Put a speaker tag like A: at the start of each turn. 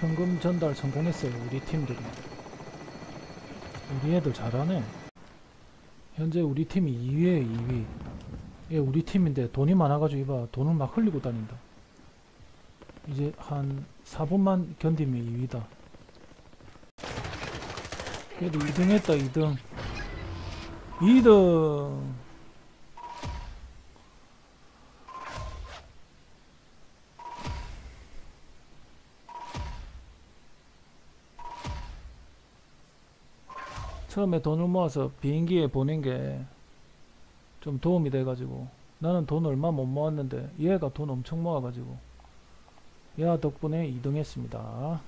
A: 현금 전달 성공했어요. 우리 팀들이. 우리 애들 잘하네. 현재 우리 팀이 2위에 2위. 얘 우리 팀인데 돈이 많아가지고 이봐 돈을 막 흘리고 다닌다. 이제 한 4분만 견디면 2위다. 그래도 2등 했다 2등. 2등. 처음에 돈을 모아서 비행기에 보낸 게 좀 도움이 돼가지고 나는 돈 얼마 못 모았는데 얘가 돈 엄청 모아가지고 얘 덕분에 2등 했습니다.